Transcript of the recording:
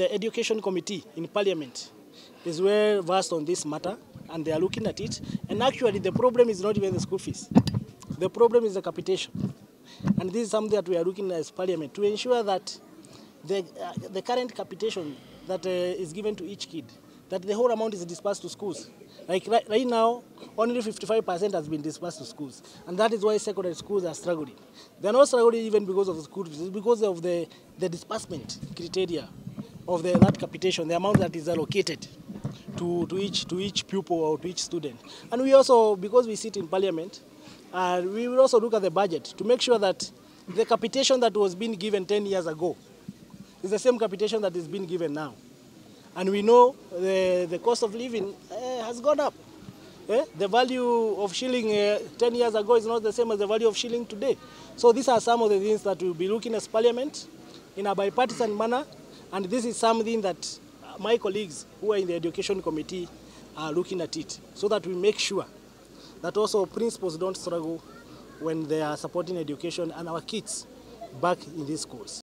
the education committee in parliament is well versed on this matter and they are looking at it. And actually, the problem is not even the school fees. The problem is the capitation. And this is something that we are looking as parliament to ensure that the, uh, the current capitation that uh, is given to each kid, that the whole amount is dispersed to schools. Like right, right now, only 55% has been dispersed to schools. And that is why secondary schools are struggling. They are not struggling even because of the school fees, it's because of the, the disbursement criteria of the, that capitation, the amount that is allocated to, to, each, to each pupil or to each student. And we also, because we sit in parliament, uh, we will also look at the budget to make sure that the capitation that was being given 10 years ago is the same capitation that is being given now. And we know the, the cost of living uh, has gone up. Eh? The value of shilling uh, 10 years ago is not the same as the value of shilling today. So these are some of the things that we'll be looking as parliament in a bipartisan manner. And this is something that uh, my colleagues who are in the education committee are looking at it so that we make sure that also principals don't struggle when they are supporting education and our kids back in these schools.